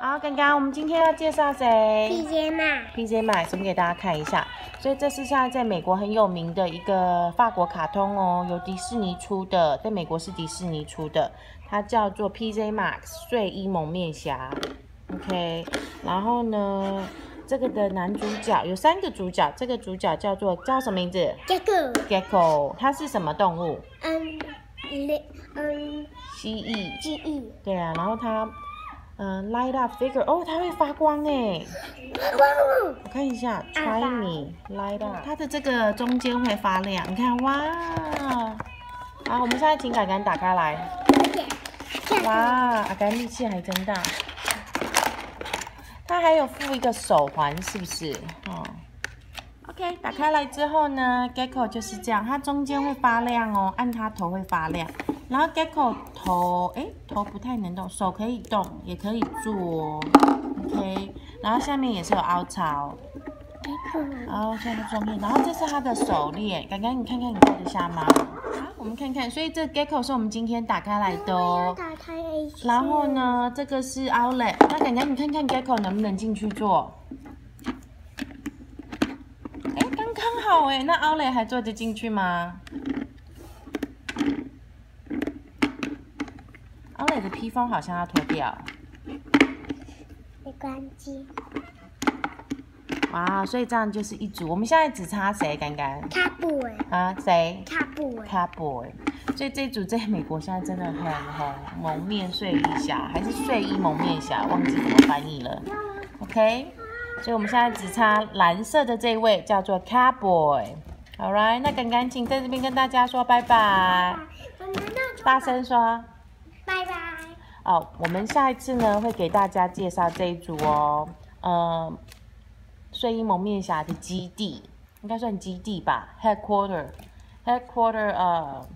好，刚刚我们今天要介绍谁 PJ 嘛，？PJ 我们给大家看一下。所以这是现在在美国很有名的一个法国卡通哦，由迪士尼出的，在美国是迪士尼出的，它叫做 PJ Masks 睡衣蒙面侠。OK，然后呢，这个的男主角有三个主角，这个主角叫做叫什么名字？Gecko。Gecko，它是什么动物？嗯，零，嗯，蜥蜴。蜥蜴，对啊，然后它，嗯、l i g h t up figure，哦，它会发光哎。哇我看一下发，try me light up，它的这个中间会发亮，你看，哇！好，我们现在请杆杆打开来，哦，哇，阿甘力气还真大。它还有附一个手环，是不是？哦。OK，打开来之后呢，Gecko 就是这样，它中间会发亮哦，按它头会发亮。然后 Gecko 头，哎，头不太能动，手可以动，也可以坐哦。OK，然后下面也是有凹槽。然后现在装面，然后这是它的手链，刚刚你看看你戴得下吗？好，我们看看，所以这 Gecko 是我们今天打开来的哦。打开 A 然后？呢，这个是 Outlet，那刚刚你看看 Gecko 能不能进去坐？哎，刚刚好哎，那 Outlet 还坐得进去吗？Outlet 的披风好像要脱掉。没关系，哇，所以这样就是一组。我们现在只差谁？刚刚卡布哎，啊，谁？卡布哎，Cowboy，所以这一组在美国现在真的很红，蒙面睡衣侠还是睡衣蒙面侠，忘记怎么翻译了。OK，所以我们现在只差蓝色的这位叫做 Cowboy。All right，那刚刚请在这边跟大家说拜拜，大声说。哦，我们下一次呢会给大家介绍这一组哦，呃，睡衣蒙面侠的基地，应该算基地吧，headquarter，headquarter 呃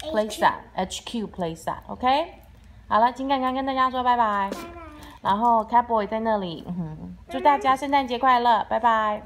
playset HQ playset，OK，、好了，金刚刚跟大家说拜拜，然后 Catboy 在那里，嗯哼，祝大家圣诞节快乐，拜拜。